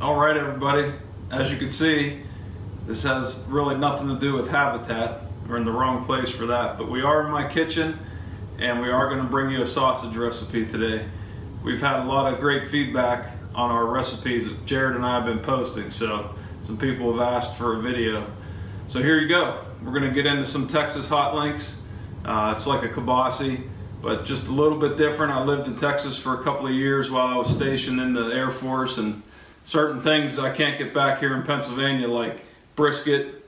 All right, everybody. As you can see, this has really nothing to do with habitat. We're in the wrong place for that, but we are in my kitchen and we are going to bring you a sausage recipe today. We've had a lot of great feedback on our recipes that Jared and I have been posting, so some people have asked for a video. So here you go. We're going to get into some Texas hot links. Uh, it's like a kibasi, but just a little bit different. I lived in Texas for a couple of years while I was stationed in the Air Force and certain things I can't get back here in Pennsylvania like brisket,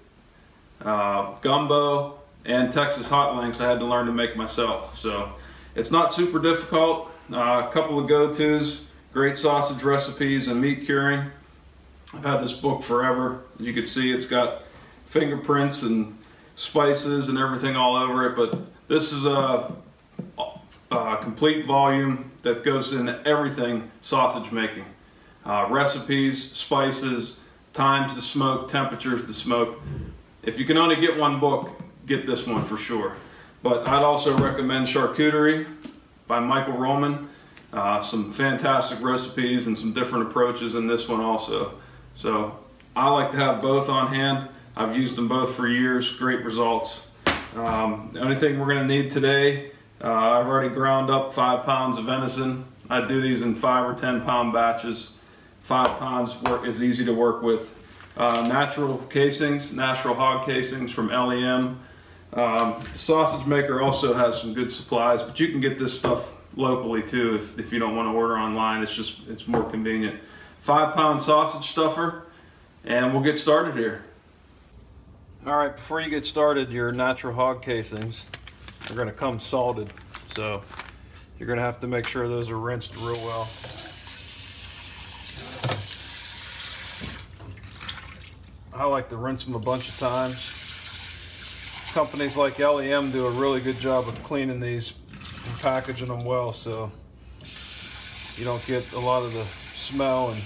uh, gumbo, and Texas hot links I had to learn to make myself. So it's not super difficult. Uh, a couple of go-tos, great sausage recipes and meat curing. I've had this book forever. As you can see, it's got fingerprints and spices and everything all over it, but this is a, a complete volume that goes into everything sausage making. Uh, recipes, spices, times to smoke, temperatures to smoke. If you can only get one book, get this one for sure. But I'd also recommend Charcuterie by Michael Ruhlman. Uh, some fantastic recipes and some different approaches in this one also. So I like to have both on hand. I've used them both for years, great results. Um, the only thing we're gonna need today, uh, I've already ground up five pounds of venison. I do these in five or 10 pound batches. Five pounds work is easy to work with. Uh, natural casings, natural hog casings from LEM. Um, sausage maker also has some good supplies, but you can get this stuff locally too if, if you don't want to order online. It's just, it's more convenient. Five pound sausage stuffer, and we'll get started here. All right, before you get started, your natural hog casings are gonna come salted. So you're gonna have to make sure those are rinsed real well. I like to rinse them a bunch of times. Companies like LEM do a really good job of cleaning these and packaging them well so you don't get a lot of the smell and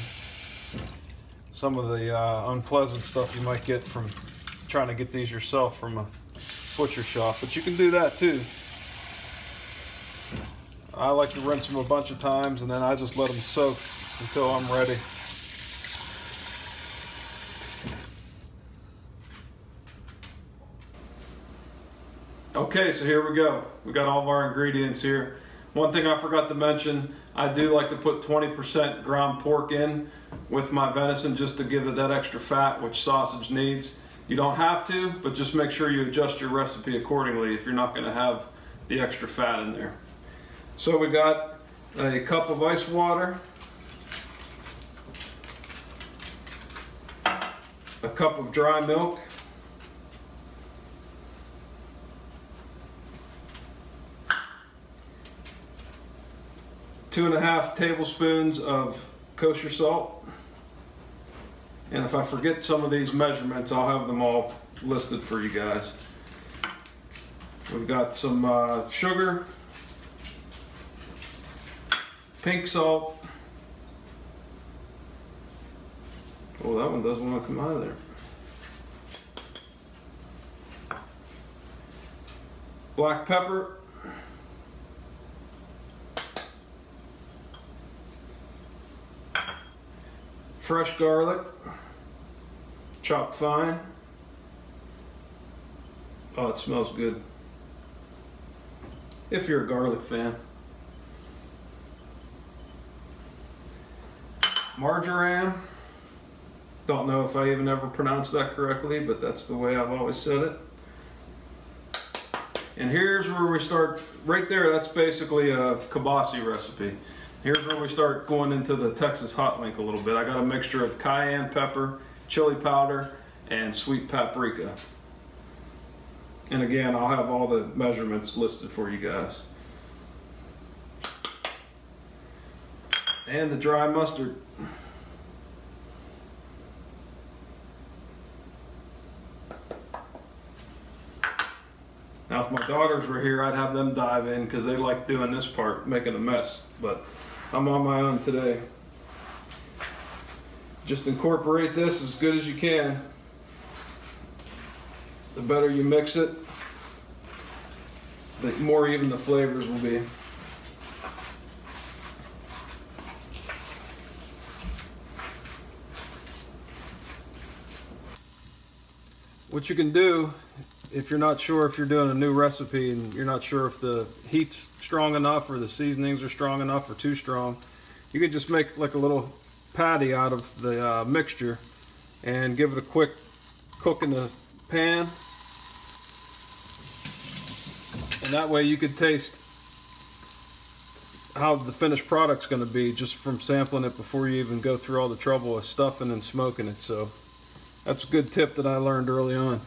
some of the uh, unpleasant stuff you might get from trying to get these yourself from a butcher shop, but you can do that too. I like to rinse them a bunch of times and then I just let them soak until I'm ready. Okay, so here we go. We got all of our ingredients here. One thing I forgot to mention, I do like to put 20% ground pork in with my venison just to give it that extra fat which sausage needs. You don't have to, but just make sure you adjust your recipe accordingly if you're not gonna have the extra fat in there. So we got a cup of ice water, a cup of dry milk, two and a half tablespoons of kosher salt. And if I forget some of these measurements, I'll have them all listed for you guys. We've got some uh, sugar, pink salt. Oh, that one doesn't want to come out of there. Black pepper, fresh garlic, chopped fine. Oh, it smells good. If you're a garlic fan. Marjoram. Don't know if I even ever pronounced that correctly, but that's the way I've always said it. And here's where we start, right there, that's basically a kibasi recipe. Here's where we start going into the Texas hot link a little bit. I got a mixture of cayenne pepper, chili powder, and sweet paprika. And again, I'll have all the measurements listed for you guys. And the dry mustard. Now, if my daughters were here, I'd have them dive in because they like doing this part, making a mess. But I'm on my own today. Just incorporate this as good as you can. The better you mix it, the more even the flavors will be. What you can do if you're not sure if you're doing a new recipe and you're not sure if the heat's strong enough or the seasonings are strong enough or too strong, you can just make like a little patty out of the uh, mixture and give it a quick cook in the pan. And that way you could taste how the finished product's going to be just from sampling it before you even go through all the trouble of stuffing and smoking it. So that's a good tip that I learned early on.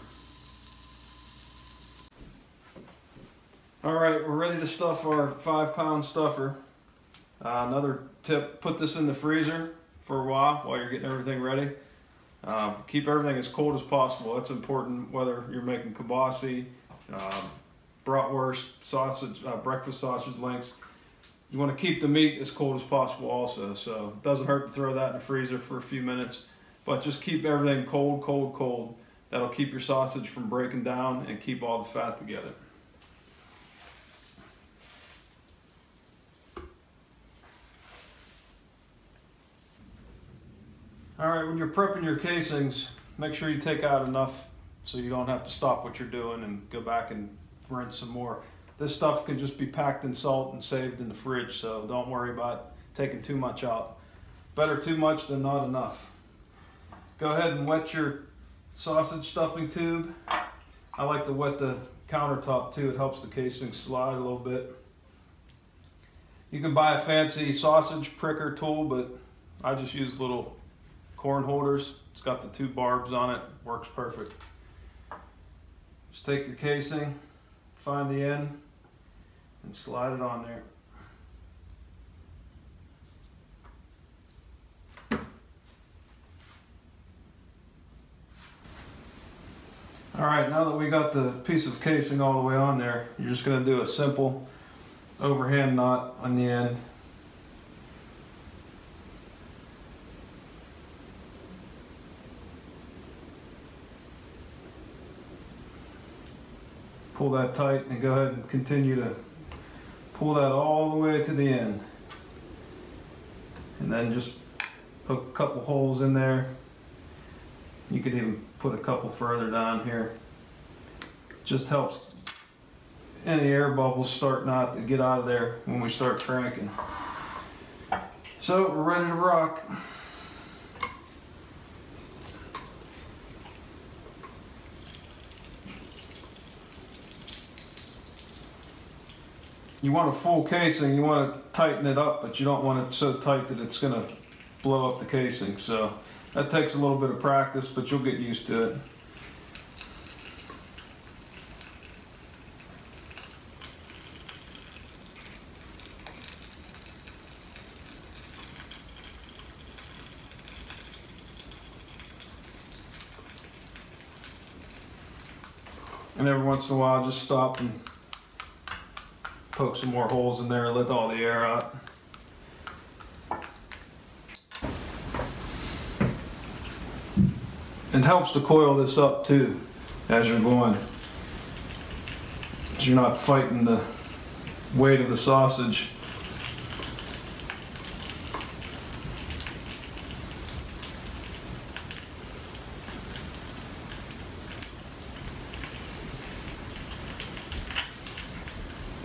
All right, we're ready to stuff our five pound stuffer. Uh, another tip, put this in the freezer for a while while you're getting everything ready. Uh, keep everything as cold as possible. That's important whether you're making kibasi, uh, bratwurst, sausage, uh, breakfast sausage links. You want to keep the meat as cold as possible also. So it doesn't hurt to throw that in the freezer for a few minutes. But just keep everything cold, cold, cold. That'll keep your sausage from breaking down and keep all the fat together. All right, when you're prepping your casings, make sure you take out enough so you don't have to stop what you're doing and go back and rinse some more. This stuff can just be packed in salt and saved in the fridge, so don't worry about taking too much out. Better too much than not enough. Go ahead and wet your sausage stuffing tube. I like to wet the countertop too. It helps the casing slide a little bit. You can buy a fancy sausage pricker tool, but I just use little corn holders. It's got the two barbs on it, works perfect. Just take your casing, find the end, and slide it on there. All right, now that we got the piece of casing all the way on there, you're just gonna do a simple overhand knot on the end. Pull that tight and go ahead and continue to pull that all the way to the end. And then just put a couple holes in there. You could even put a couple further down here. Just helps any air bubbles start not to get out of there when we start cranking. So we're ready to rock. You want a full casing, you want to tighten it up, but you don't want it so tight that it's going to blow up the casing. So that takes a little bit of practice, but you'll get used to it. And every once in a while, just stop and poke some more holes in there and let all the air out. It helps to coil this up too as you're going. So you're not fighting the weight of the sausage.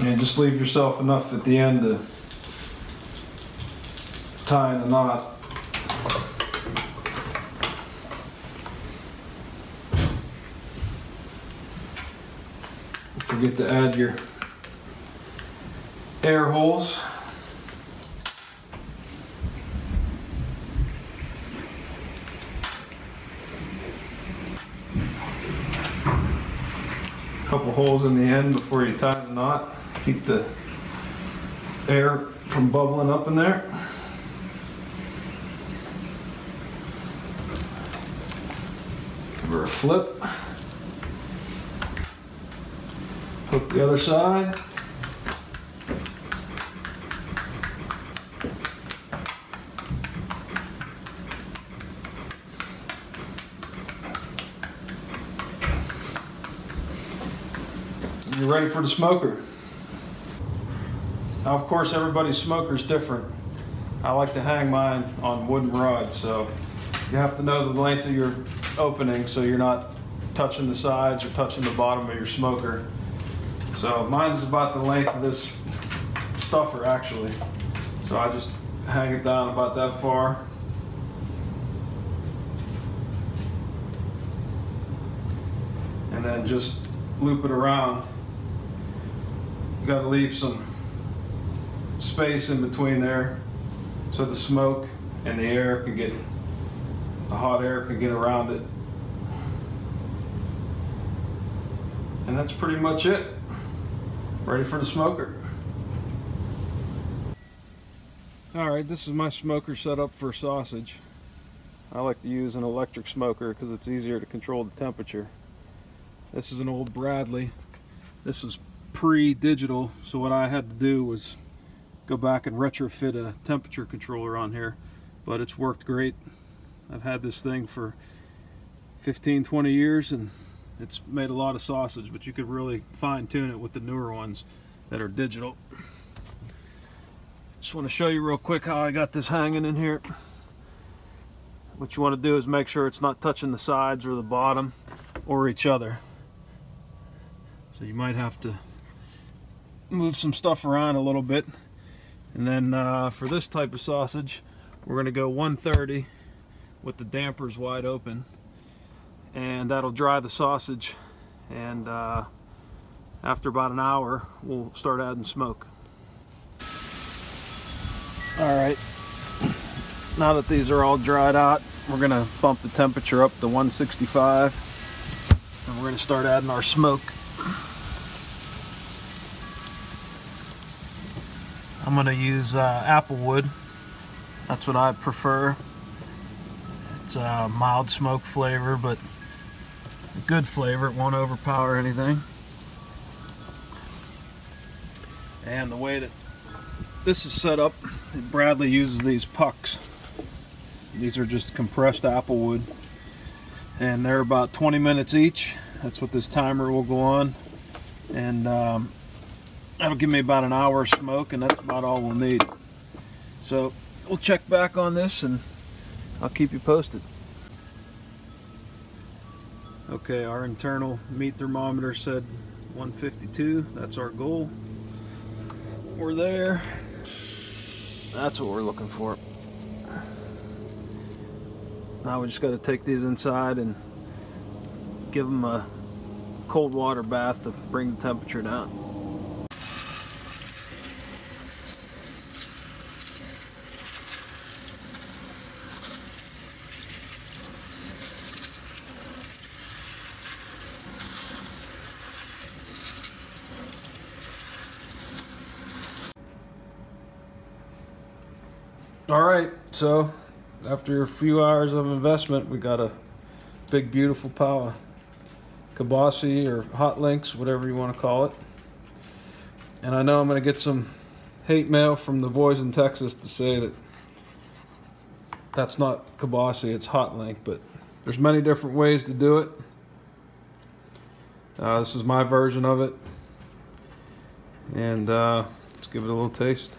And just leave yourself enough at the end to tie in a knot. Forget to add your air holes. couple holes in the end before you tie the knot keep the air from bubbling up in there. Give her a flip. Hook the other side. You're ready for the smoker. Now, of course, everybody's smoker is different. I like to hang mine on wooden rods, so you have to know the length of your opening so you're not touching the sides or touching the bottom of your smoker. So mine's about the length of this stuffer actually. So I just hang it down about that far. And then just loop it around. You gotta leave some space in between there so the smoke and the air can get, the hot air can get around it. And that's pretty much it. Ready for the smoker. All right, this is my smoker set up for sausage. I like to use an electric smoker because it's easier to control the temperature. This is an old Bradley. This was pre-digital, so what I had to do was go back and retrofit a temperature controller on here, but it's worked great. I've had this thing for 15, 20 years and it's made a lot of sausage, but you could really fine tune it with the newer ones that are digital. Just want to show you real quick how I got this hanging in here. What you want to do is make sure it's not touching the sides or the bottom or each other. So you might have to move some stuff around a little bit. And then uh, for this type of sausage, we're to go 130 with the dampers wide open. And that'll dry the sausage. And uh, after about an hour we'll start adding smoke. All right. Now that these are all dried out we're gonna bump the temperature up to 165 and we're gonna start adding our smoke I'm gonna use uh, apple wood that's what I prefer it's a mild smoke flavor but a good flavor, it won't overpower anything. And the way that this is set up, Bradley uses these pucks. These are just compressed apple wood. And they're about 20 minutes each. That's what this timer will go on. And um, that'll give me about an hour of smoke and that's about all we'll need. So we'll check back on this and I'll keep you posted. Okay, our internal meat thermometer said 152. That's our goal. We're there. That's what we're looking for. Now we just got to take these inside and give them a cold water bath to bring the temperature down. All right, so after a few hours of investment, we got a big, beautiful pile of kibasi or hot links, whatever you want to call it. And I know I'm going to get some hate mail from the boys in Texas to say that that's not kibasi, it's hot link, but there's many different ways to do it. Uh, this is my version of it. And uh, let's give it a little taste.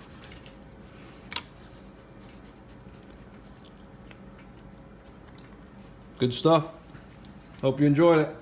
Good stuff. Hope you enjoyed it.